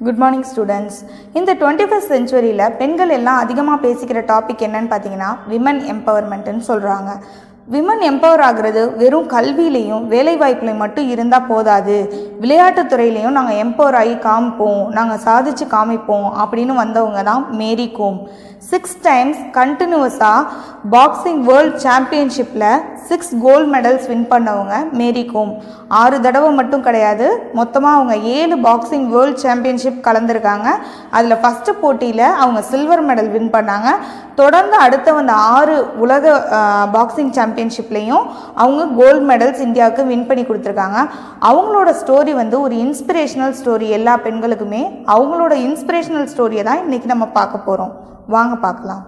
Good morning students இந்த twenty first செஞ்சுரியில் பெண்கள் எல்லாம் அதிகமாக பேசிக்கிற டாபிக் என்னன்னு பார்த்தீங்கன்னா விமன் எம்பவர்மெண்ட்டுன்னு சொல்கிறாங்க விமன் எம்பவர் ஆகிறது வெறும் கல்வியிலையும் வேலைவாய்ப்புலையும் மட்டும் இருந்தால் போதாது. விளையாட்டுத்துறையிலையும் நாங்கள் எம்பவர் ஆகி காமிப்போம் நாங்கள் சாதிச்சு காமிப்போம் அப்படின்னு வந்தவங்க தான் மேரி கோம். சிக்ஸ் டைம்ஸ் கண்டினியூஸாக பாக்ஸிங் வேர்ல்ட் சாம்பியன்ஷிப்பில் சிக்ஸ் கோல்டு மெடல்ஸ் வின் பண்ணவங்க மேரி கோம். ஆறு தடவை மட்டும் கிடையாது மொத்தமாக அவங்க ஏழு பாக்ஸிங் வேர்ல்ட் சாம்பியன்ஷிப் கலந்துருக்காங்க. அதில் ஃபஸ்ட்டு போட்டியில் அவங்க சில்வர் மெடல் வின் பண்ணாங்க. தொடர்ந்து அடுத்த வந்த ஆறு உலக பாக்ஸிங் சாம்பியன்ஷிப்லேயும் அவங்க கோல்டு மெடல்ஸ் இந்தியாவுக்கு வின் பண்ணி கொடுத்துருக்காங்க. அவங்களோட ஸ்டோரி வந்து ஒரு இன்ஸ்பிரேஷனல் ஸ்டோரி எல்லா பெண்களுக்குமே. அவங்களோட இன்ஸ்பிரேஷனல் ஸ்டோரியை தான் இன்றைக்கி நம்ம பார்க்க போகிறோம் வாங்க பார்க்கலாம்.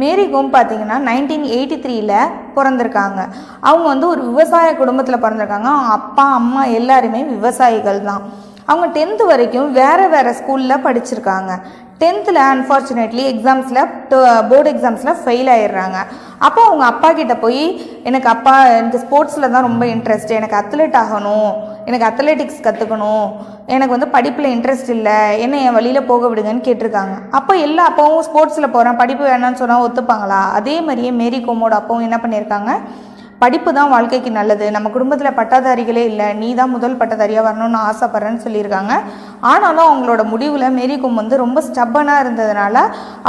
மேரி கோம் பார்த்தீங்கன்னா நைன்டீன் எயிட்டி த்ரீயில் பிறந்திருக்காங்க. அவங்க வந்து ஒரு விவசாய குடும்பத்தில் பிறந்திருக்காங்க. அவங்க அப்பா அம்மா எல்லாருமே விவசாயிகள் தான். அவங்க டென்த்து வரைக்கும் வேறு வேறு ஸ்கூலில் படிச்சிருக்காங்க. டென்த்தில் அன்ஃபார்ச்சுனேட்லி எக்ஸாம்ஸில் போர்டு எக்ஸாம்ஸில் ஃபெயில் ஆயிடுறாங்க. அப்போ அவங்க அப்பா கிட்ட போய் எனக்கு அப்பா எனக்கு ஸ்போர்ட்ஸில் தான் ரொம்ப இன்ட்ரெஸ்ட் எனக்கு அத்லெட் ஆகணும். எனக்கு அத்லெட்டிக்ஸ் கற்றுக்கணும் எனக்கு வந்து படிப்பில் இன்ட்ரெஸ்ட் இல்லை. என்ன என் வழியில் போக விடுங்கன்னு கேட்டிருக்காங்க. அப்போ எல்லா அப்பாவும் ஸ்போர்ட்ஸில் போகிறேன் படிப்பு வேணான்னு சொன்னால் ஒத்துப்பாங்களா? அதே மாதிரியே மேரி கோமோட அப்பாவும் என்ன பண்ணியிருக்காங்க? படிப்பு தான் வாழ்க்கைக்கு நல்லது. நம்ம குடும்பத்தில் பட்டதாரிகளே இல்லை. நீ தான் முதல் பட்டதாரியாக வரணும்னு ஆசைப்பட்றேன்னு சொல்லியிருக்காங்க. ஆனாலும் அவங்களோட முடிவில் மேரிகோம் வந்து ரொம்ப ஸ்டப்பனாக இருந்ததுனால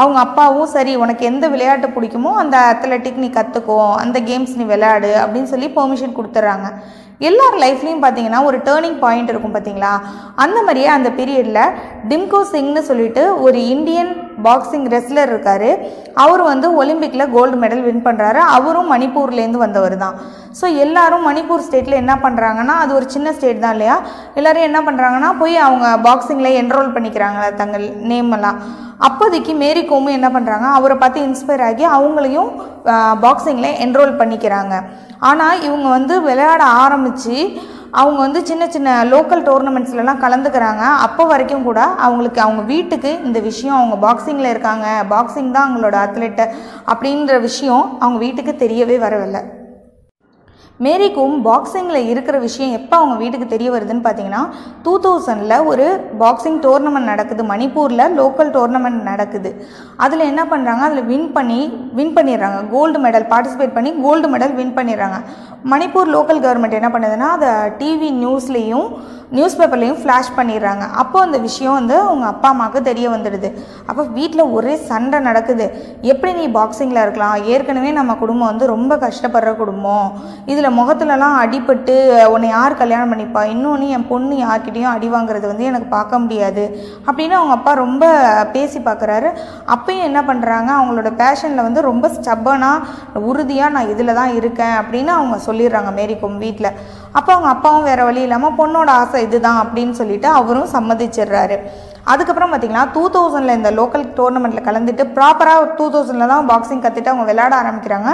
அவங்க அப்பாவும் சரி உனக்கு எந்த விளையாட்டு பிடிக்குமோ அந்த அத்லெட்டிக் நீ கற்றுக்கோ அந்த கேம்ஸ் நீ விளையாடு அப்படின்னு சொல்லி பெர்மிஷன் கொடுத்துட்றாங்க. எல்லார் லைஃப்லேயும் பார்த்தீங்கன்னா ஒரு டேர்னிங் பாயிண்ட் இருக்கும் பார்த்தீங்களா அந்த மாதிரியே அந்த பீரியடில் டிம்கோ சிங்னு சொல்லிட்டு ஒரு இந்தியன் பாக்ஸிங் ரெஸ்லர் இருக்கார். அவர் வந்து ஒலிம்பிக்கில் கோல்டு மெடல் வின் பண்ணுறாரு அவரும் மணிப்பூர்லேருந்து வந்தவர் தான். ஸோ எல்லாரும் மணிப்பூர் ஸ்டேட்டில் என்ன பண்ணுறாங்கன்னா அது ஒரு சின்ன ஸ்டேட் தான் இல்லையா? எல்லோரும் என்ன பண்ணுறாங்கன்னா போய் அவங்க பாக்ஸிங்கில் என்ரோல் பண்ணிக்கிறாங்களா தங்கள் நேம் எல்லாம். அப்போதைக்கு மேரி கோமும் என்ன பண்ணுறாங்க அவரை பார்த்து இன்ஸ்பயர் ஆகி அவங்களையும் பாக்ஸிங்கில் என்ரோல் பண்ணிக்கிறாங்க. ஆனால் இவங்க வந்து விளையாட ஆரம்பித்து அவங்க வந்து சின்ன சின்ன லோக்கல் டோர்னமெண்ட்ஸ்லலாம் கலந்துக்கிறாங்க. அப்போ வரைக்கும் கூட அவங்களுக்கு அவங்க வீட்டுக்கு இந்த விஷயம் அவங்க பாக்ஸிங்கில் இருக்காங்க பாக்ஸிங் தான் அவங்களோட அத்லெட்டு அப்படின்ற விஷயம் அவங்க வீட்டுக்கு தெரியவே வரவில்லை. மேரிக்கும் பாக்ஸிங்கில் இருக்கிற விஷயம் எப்போ அவங்க வீட்டுக்கு தெரிய வருதுன்னு பார்த்தீங்கன்னா டூ தௌசண்டில் ஒரு பாக்ஸிங் டோர்னமெண்ட் நடக்குது. மணிப்பூரில் லோக்கல் டோர்னமெண்ட் நடக்குது. அதில் என்ன பண்ணுறாங்க அதில் வின் பண்ணி வின் பண்ணிடுறாங்க. கோல்டு மெடல் பார்ட்டிசிபேட் பண்ணி கோல்டு மெடல் வின் பண்ணிடுறாங்க. மணிப்பூர் லோக்கல் கவர்மெண்ட் என்ன பண்ணுதுன்னா அதை டிவி நியூஸ்லேயும் நியூஸ் பேப்பர்லேயும் ஃப்ளாஷ் பண்ணிடுறாங்க. அப்போ அந்த விஷயம் வந்து அவங்க அப்பா அம்மாவுக்கு தெரிய வந்துடுது. அப்போ வீட்டில் ஒரே சண்டை நடக்குது. எப்படி நீ பாக்ஸிங்கில் இருக்கலாம்? ஏற்கனவே நம்ம குடும்பம் வந்து ரொம்ப கஷ்டப்படுற குடும்பம். இதில் முகத்துலலாம் அடிபட்டு உன்னை யார் கல்யாணம் பண்ணிப்பா? இன்னொன்று என் பொண்ணு யார்கிட்டையும் அடி வாங்குறது வந்து எனக்கு பார்க்க முடியாது. அப்படின்னு அவங்க அப்பா ரொம்ப பேசி பார்க்குறாரு. அப்பயும் என்ன பண்ணுறாங்க அவங்களோட பேஷனில் வந்து ரொம்ப ஸ்டப்பனாக உறுதியாக நான் இதில் தான் இருக்கேன் அப்படின்னு அவங்க சொல்லிடுறாங்க மேரிக்கும் வீட்டில் அப்போ அவங்க அப்பாவும் வேறு வழி இல்லாமல் பொண்ணோட ஆசை இதுதான் அப்படின்னு சொல்லிட்டு அவரும் சம்மதிச்சிடுறாரு. அதுக்கப்புறம் பார்த்தீங்கன்னா டூ தௌசண்டில் இந்த லோக்கல் டோர்னமெண்ட்டில் கலந்துட்டு ப்ராப்பராக டூ தௌசண்டில் தான் பாக்ஸிங் கற்றுட்டு அவங்க விளையாட ஆரம்பிக்கிறாங்க.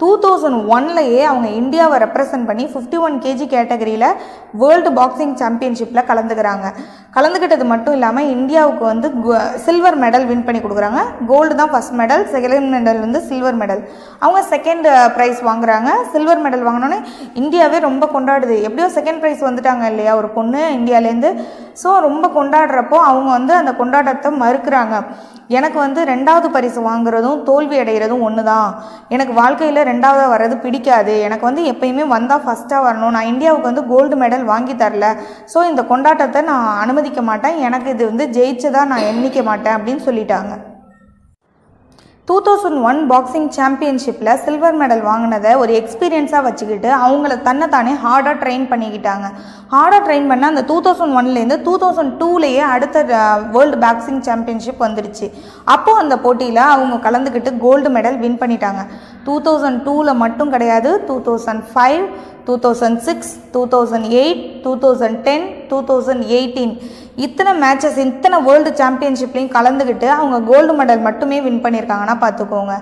டூ தௌசண்ட் ஒன்லையே அவங்க இந்தியாவை ரெப்ரசன்ட் பண்ணி ஃபிஃப்டி ஒன் கேஜி கேட்டகரியில் வேர்ல்டு பாக்ஸிங் சாம்பியன்ஷிப்பில் கலந்துக்கிறாங்க. கலந்துக்கிட்டது மட்டும் இல்லாமல் இந்தியாவுக்கு வந்து சில்வர் மெடல் வின் பண்ணி கொடுக்குறாங்க. கோல்டு தான் ஃபஸ்ட் மெடல் செகண்ட் மெடல் வந்து சில்வர் மெடல் அவங்க செகண்ட் ப்ரைஸ் uh, வாங்குறாங்க. சில்வர் மெடல் வாங்கினோன்னே இந்தியாவே ரொம்ப கொண்டாடுது. எப்படியோ செகண்ட் ப்ரைஸ் வந்துட்டாங்க இல்லையா ஒரு பொண்ணு இந்தியாவிலேருந்து ஸோ ரொம்ப கொண்டாடுறப்போ அவங்க வந்து அந்த கொண்டாட்டத்தை மறுக்கிறாங்க. எனக்கு வந்து ரெண்டாவது பரிசு வாங்குறதும் தோல்வி அடைகிறதும் ஒன்று தான் எனக்கு வாழ்க்கையில் ரெண்டாவதாக வர்றது பிடிக்காது. எனக்கு வந்து எப்பயுமே வந்தால் ஃபஸ்ட்டாக வரணும். நான் இந்தியாவுக்கு வந்து கோல்டு மெடல் வாங்கி தரல. ஸோ இந்த கொண்டாட்டத்தை நான் அனுமதிக்க மாட்டேன். எனக்கு இது வந்து ஜெயிச்சதாக நான் எண்ணிக்க மாட்டேன் அப்படின்னு சொல்லிட்டாங்க. டூ தௌசண்ட் ஒன் பாக்ஸிங் சாம்பியன்ஷிப்பில் சில்வர் மெடல் வாங்கினதை ஒரு எக்ஸ்பீரியன்ஸாக வச்சுக்கிட்டு அவங்கள தன்னைத்தானே ஹார்டாக ட்ரெயின் பண்ணிக்கிட்டாங்க. ஹார்டாக ட்ரெயின் பண்ணால் அந்த டூ தௌசண்ட் ஒன்லேருந்து டூ தௌசண்ட் டூலேயே அடுத்த வேர்ல்டு பாக்ஸிங் சாம்பியன்ஷிப் வந்துடுச்சு. அப்போது அந்த போட்டியில் அவங்க கலந்துக்கிட்டு கோல்டு மெடல் வின் பண்ணிட்டாங்க. டூ தௌசண்ட் டூவில் மட்டும் கிடையாது. Two thousand five two thousand six two thousand eight two thousand ten two thousand eighteen இத்தனை மேட்சஸ் இத்தனை வேர்ல்டு சாம்பியன்ஷிப்லேயும் கலந்துக்கிட்டு அவங்க கோல்டு மெடல் மட்டுமே வின் பண்ணியிருக்காங்கன்னா பார்த்துக்கோங்க.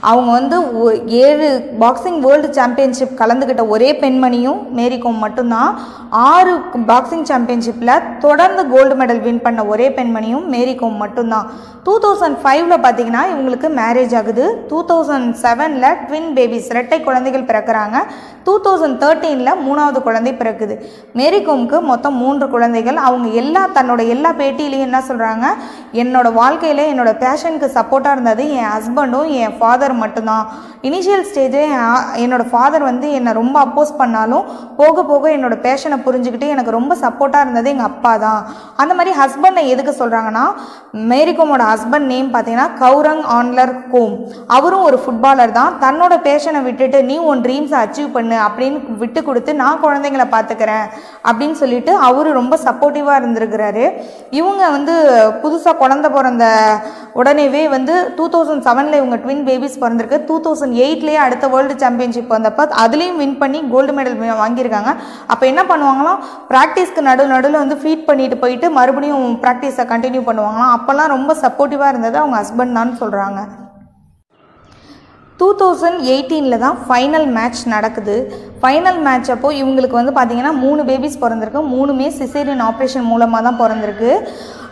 அவங்க வந்து ஒ- ஏழு பாக்ஸிங் வேர்ல்டு சாம்பியன்ஷிப் கலந்துக்கிட்ட ஒரே பெண்மணியும் மேரிகோம் மட்டும்தான். ஆறு பாக்ஸிங் சாம்பியன்ஷிப்பில் தொடர்ந்து கோல்டு மெடல் வின் பண்ண ஒரே பெண்மணியும் மேரிகோம் மட்டும்தான். டூ தௌசண்ட் ஃபைவ்ல பார்த்தீங்கன்னா இவங்களுக்கு மேரேஜ் ஆகுது. டூ தௌசண்ட் செவனில் ட்வின் பேபிஸ் ரெட்டை குழந்தைகள் பிறக்கிறாங்க. டூ தௌசண்ட் தேர்ட்டீனில் மூணாவது குழந்தை பிறக்குது. மேரி கோம்க்கு மொத்தம் மூன்று குழந்தைகள். அவங்க எல்லா தன்னோட எல்லா பேட்டியிலையும் என்ன சொல்கிறாங்க என்னோட வாழ்க்கையில் என்னோட பேஷனுக்கு சப்போர்ட்டாக இருந்தது என் ஹஸ்பண்டும் என் ஃபாதர் மட்டும்தான். இனிஷியல் ஸ்டேஜே என்னோட ஃபாதர் வந்து என்னை ரொம்ப அப்போஸ் பண்ணாலும் போக போக என்னோட பேஷனை புரிஞ்சுக்கிட்டு எனக்கு ரொம்ப சப்போர்ட்டாக இருந்தது எங்கள் அப்பா தான். அந்த மாதிரி ஹஸ்பண்டை எதுக்கு சொல்கிறாங்கன்னா மேரிகோமோட ஹஸ்பண்ட் நேம் பார்த்தீங்கன்னா கௌரங் ஆன்லர் கோம் அவரும் ஒரு ஃபுட்பாலர் தான். தன்னோட பேஷனை விட்டுட்டு நீ உன் ட்ரீம்ஸை அச்சீவ் பண்ணு அப்படின்னு விட்டு கொடுத்து நான் குழந்தைங்கள பார்த்துக்கிறேன் அப்படின்னு சொல்லிட்டு அவரு ரொம்ப சப்போர்ட்டிவாக இருந்திருக்கிறாரு. இவங்க வந்து புதுசாக குழந்த பிறந்த உடனேவே வந்து டூ தௌசண்ட் செவனில் இவங்க ட்வின் பேபிஸ் பிறந்திருக்கு. டூ தௌசண்ட் எயிட்லேயே அடுத்த வேர்ல்டு சாம்பியன்ஷிப் வந்தப்போ அதுலேயும் வின் பண்ணி கோல்டு மெடல் வாங்கியிருக்காங்க. அப்போ என்ன பண்ணுவாங்களாம் ப்ராக்டிஸ்க்கு நடு நடுவில் வந்து ஃபீட் பண்ணிட்டு போயிட்டு மறுபடியும் ப்ராக்டிஸை கண்டினியூ பண்ணுவாங்களாம். அப்போல்லாம் ரொம்ப சப்போர்ட்டிவாக இருந்தது அவங்க ஹஸ்பண்ட் தான் சொல்கிறாங்க டூ தௌசண்ட் எயிட்டீனில் தான் ஃபைனல் மேட்ச் நடக்குது. ஃபைனல் மேட்ச் அப்போ இவங்களுக்கு வந்து பார்த்தீங்கன்னா மூணு பேபிஸ் பிறந்திருக்கு. மூணுமே சிசேரியன் ஆப்ரேஷன் மூலமாக தான் பிறந்திருக்கு.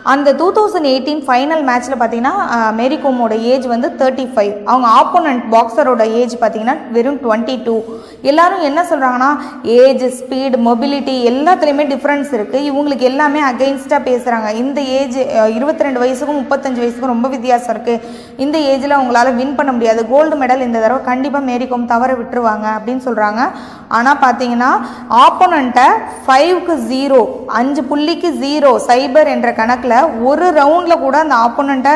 அந்த டூ தௌசண்ட் எயிட்டீன் ஃபைனல் மேட்ச்சில் பார்த்தீங்கன்னா மேரி கோமோட ஏஜ் வந்து தேர்ட்டி ஃபைவ் அவங்க ஆப்போனண்ட் பாக்ஸரோட ஏஜ் பார்த்தீங்கன்னா வெறும் டுவெண்ட்டி டூ எல்லாரும் என்ன சொல்கிறாங்கன்னா ஏஜ் ஸ்பீடு மொபிலிட்டி எல்லாத்துலேயுமே டிஃப்ரென்ஸ் இருக்குது இவங்களுக்கு எல்லாமே அகெயின்ஸ்டாக பேசுகிறாங்க இந்த ஏஜ் இருபத்தி ரெண்டு வயசுக்கும் முப்பத்தஞ்சு வயசுக்கும் ரொம்ப வித்தியாசம் இருக்குது இந்த ஏஜில் அவங்களால வின் பண்ண முடியாது. கோல்டு மெடல் இந்த தடவை கண்டிப்பாக மேரிகோம் தவற விட்டுருவாங்க அப்படின்னு சொல்கிறாங்க ஆனால் பார்த்தீங்கன்னா ஆப்போனண்ட்டை ஃபைவ்க்கு ஜீரோ அஞ்சு புள்ளிக்கு ஜீரோ சைபர் என்ற கணக்கில் ஒரு ரவுண்டில் கூட அந்த ஆப்போனண்ட்டை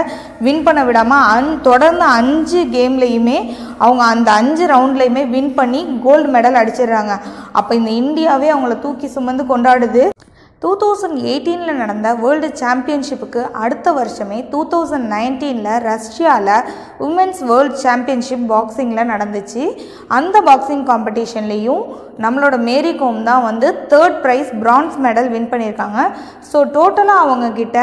வின் பண்ண விடாமல் அந் தொடர்ந்து அஞ்சு கேம்லேயுமே அவங்க அந்த அஞ்சு ரவுண்ட்லேயுமே வின் பண்ணி கோல்டு மெடல் அடிச்சிடுறாங்க. அப்போ இந்த இந்தியாவே அவங்கள தூக்கி சுமந்து கொண்டாடுது. டூ தௌசண்ட் எயிட்டீனில் நடந்த வேர்ல்டு சாம்பியன்ஷிப்புக்கு அடுத்த வருஷமே டூ தௌசண்ட் நைன்டீனில் ரஷ்யாவில் உமன்ஸ் வேர்ல்டு சாம்பியன்ஷிப் பாக்ஸிங்கில் நடந்துச்சு. அந்த பாக்ஸிங் காம்படிஷன்லேயும் நம்மளோட மேரி கோம் தான் வந்து third prize bronze medal win பண்ணியிருக்காங்க. ஸோ டோட்டலாக அவங்கக்கிட்ட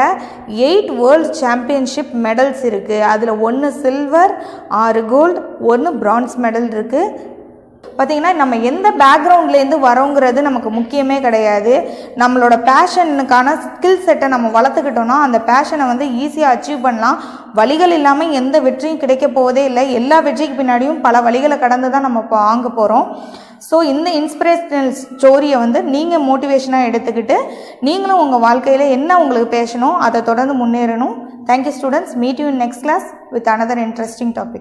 எயிட் வேர்ல்டு சாம்பியன்ஷிப் மெடல்ஸ் இருக்குது அதில் ஒன்று சில்வர் ஆறு கோல்டு ஒன்று பிரான்ஸ் மெடல் இருக்குது பார்த்தீங்கன்னா நம்ம எந்த பேக்ரவுண்ட்லேருந்து வரோங்கிறது நமக்கு முக்கியமே கிடையாது. நம்மளோட பேஷனுக்கான ஸ்கில் செட்டை நம்ம வளர்த்துக்கிட்டோம்னா அந்த பேஷனை வந்து ஈஸியாக அச்சீவ் பண்ணலாம். வழிகள் இல்லாமல் எந்த வெற்றியும் கிடைக்க போவதே இல்லை. எல்லா வெற்றிக்கு பின்னாடியும் பல வழிகளை கடந்து தான் நம்ம இப்போ வாங்க போகிறோம் ஸோ இந்த இன்ஸ்பிரேஷனல் ஸ்டோரியை வந்து நீங்கள் மோட்டிவேஷனாக எடுத்துக்கிட்டு நீங்களும் உங்கள் வாழ்க்கையில் என்ன உங்களுக்கு பேசணும் அதை தொடர்ந்து முன்னேறணும். Thank you students meet you in next class with another interesting topic